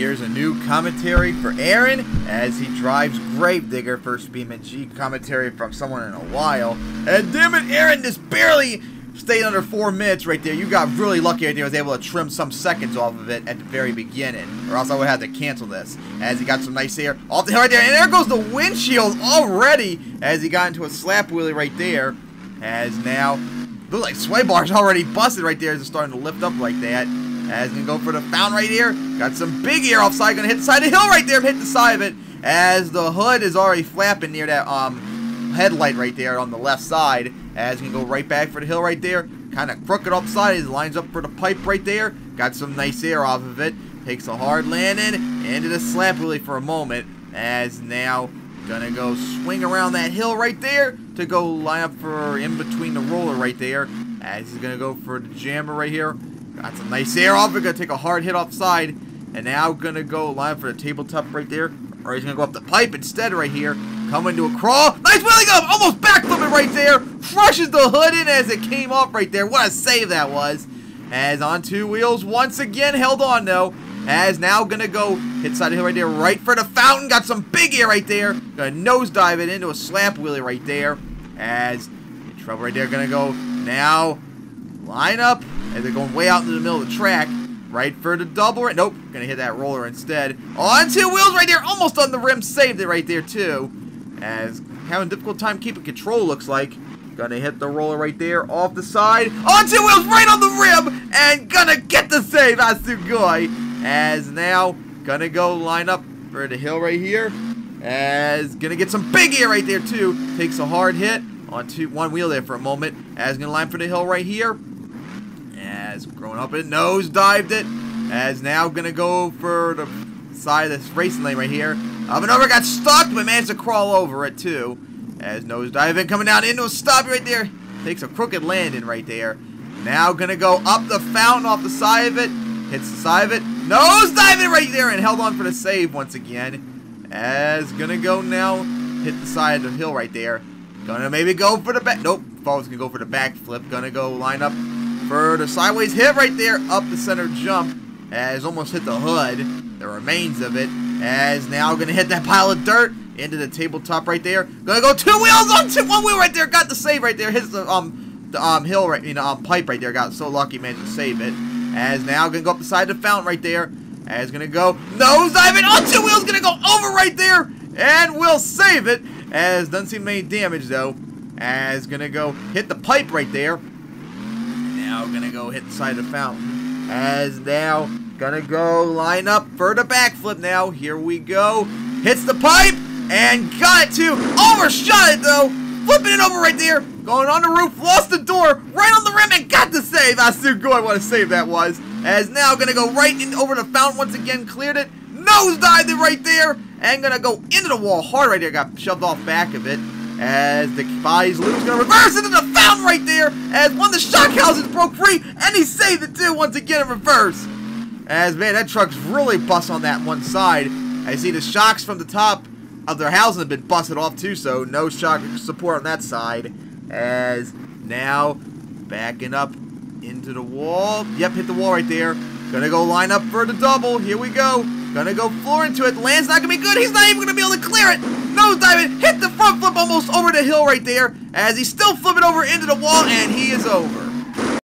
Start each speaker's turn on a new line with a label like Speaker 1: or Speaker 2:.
Speaker 1: Here's a new commentary for Aaron as he drives Grave Digger. First BeamNG commentary from someone in a while. And damn it, Aaron just barely stayed under four minutes right there. You got really lucky right there. I was able to trim some seconds off of it at the very beginning. Or else I would have to cancel this. As he got some nice air off the hill right there. And there goes the windshield already as he got into a slap wheelie right there. As now, looks like sway bars already busted right there as it's starting to lift up like that. As gonna go for the fountain right here. Got some big air offside. Gonna hit the side of the hill right there. Hit the side of it. As the hood is already flapping near that um headlight right there on the left side. As gonna go right back for the hill right there. Kind of crooked upside. He lines up for the pipe right there. Got some nice air off of it. Takes a hard landing. Into the slap wheelie for a moment. As now gonna go swing around that hill right there to go line up for in between the roller right there. As he's gonna go for the jammer right here. Got some nice air off it. Gonna take a hard hit offside. And now gonna go line for the tabletop right there. Or he's gonna go up the pipe instead right here. Coming to a crawl. Nice wheeling up. Almost backflipping right there. Crushes the hood in as it came off right there. What a save that was. As on two wheels once again. Held on though. As now gonna go hit side of hill right there. Right for the fountain. Got some big air right there. Gonna nosedive it into a slap wheelie right there. As in trouble right there. Gonna go now. Line up. As they're going way out into the middle of the track. Right for the double. Nope. Gonna hit that roller instead. On two wheels right there. Almost on the rim. Saved it right there too. As having a difficult time keeping control looks like. Gonna hit the roller right there off the side. On two wheels right on the rim. And gonna get the save. Asugoi. As now gonna go line up for the hill right here. As gonna get some big air right there too. Takes a hard hit on two, one wheel there for a moment. As gonna line for the hill right here. As growing up it, nose dived it. As now gonna go for the side of this racing lane right here. Up and over, got stuck, but managed to crawl over it too. As nose diving coming down into a stop right there. Takes a crooked landing right there. Now gonna go up the fountain off the side of it. Hits the side of it. Nose diving right there and held on for the save once again. As gonna go now. Hit the side of the hill right there. Gonna maybe go for the back. Nope. Falls gonna go for the backflip. Gonna go line up the sideways hit right there. Up the center jump. As almost hit the hood. The remains of it. As now gonna hit that pile of dirt into the tabletop right there. Gonna go two wheels on two, one wheel right there. Got the save right there. Hits the um the um hill right you know um pipe right there. Got so lucky managed to save it. As now gonna go up the side of the fountain right there. As gonna go nose diving on two wheels. Gonna go over right there and we'll save it. As doesn't seem any damage though. As gonna go hit the pipe right there. Now gonna go hit the side of the fountain. As now gonna go line up for the backflip now. Here we go. Hits the pipe and got it too. Overshot it though. Flipping it over right there. Going on the roof. Lost the door. Right on the rim and got the save. Asugoi, what a save that was. As now gonna go right in over the fountain once again. Cleared it. Nosedived it right there. And gonna go into the wall hard right there. Got shoved off back of it. As the body's loose, gonna reverse into the fountain right there. As one of the shock houses broke free, and he saved it too once again in reverse. As man, that truck's really bust on that one side. I see the shocks from the top of their housing have been busted off too, so no shock support on that side. As now backing up into the wall. Yep, hit the wall right there. Gonna go line up for the double. Here we go. Gonna go floor into it. Land's not gonna be good. He's not even gonna be able to clear it. Nose diving. Hit the front flip almost over the hill right there. As he's still flipping over into the wall, and he is over.